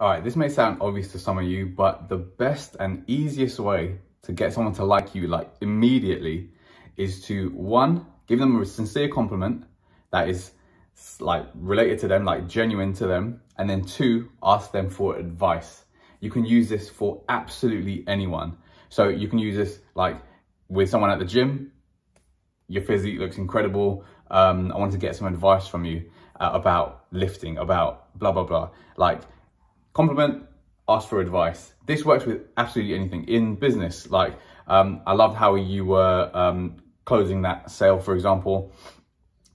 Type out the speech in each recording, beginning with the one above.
All right, this may sound obvious to some of you, but the best and easiest way to get someone to like you like immediately is to one, give them a sincere compliment that is like related to them, like genuine to them. And then two, ask them for advice. You can use this for absolutely anyone. So you can use this like with someone at the gym, your physique looks incredible. Um, I want to get some advice from you uh, about lifting, about blah, blah, blah. Like compliment, ask for advice. This works with absolutely anything in business. Like um, I loved how you were um, closing that sale, for example.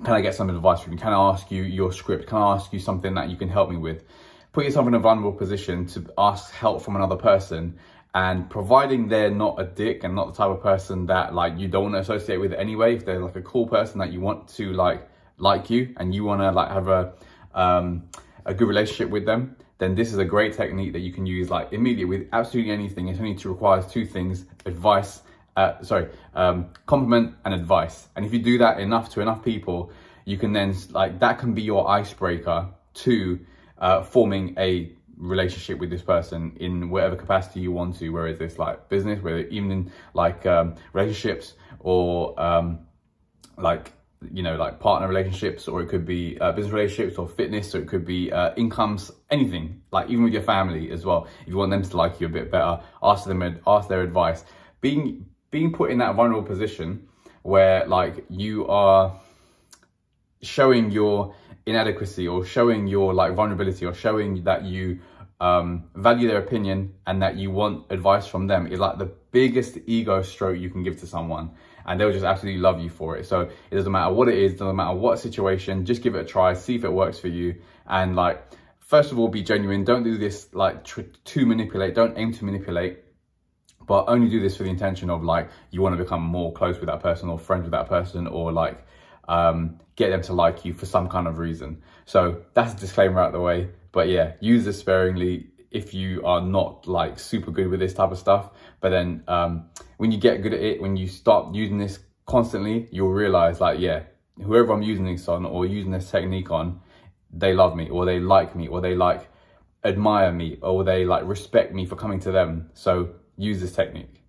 Can I get some advice from you? Can I ask you your script? Can I ask you something that you can help me with? Put yourself in a vulnerable position to ask help from another person and providing they're not a dick and not the type of person that like you don't want to associate with anyway if they're like a cool person that you want to like like you and you want to like have a um a good relationship with them then this is a great technique that you can use like immediately with absolutely anything. It only requires two things advice uh, sorry um compliment and advice. And if you do that enough to enough people you can then like that can be your icebreaker to uh, forming a relationship with this person in whatever capacity you want to, whether it's like business, whether even in like um, relationships or um, like you know like partner relationships or it could be uh, business relationships or fitness or it could be uh, incomes anything like even with your family as well. If you want them to like you a bit better ask them ask their advice. Being being put in that vulnerable position where like you are showing your inadequacy or showing your like vulnerability or showing that you um, value their opinion and that you want advice from them is like the biggest ego stroke you can give to someone and they'll just absolutely love you for it. So it doesn't matter what it is, doesn't matter what situation, just give it a try, see if it works for you. And like, first of all, be genuine. Don't do this like to manipulate, don't aim to manipulate but only do this for the intention of like you want to become more close with that person or friends with that person or like um, get them to like you for some kind of reason. So that's a disclaimer out the way. But yeah, use this sparingly if you are not like super good with this type of stuff. But then um, when you get good at it, when you start using this constantly, you'll realize like, yeah, whoever I'm using this on or using this technique on, they love me or they like me or they like admire me or they like respect me for coming to them. So use this technique.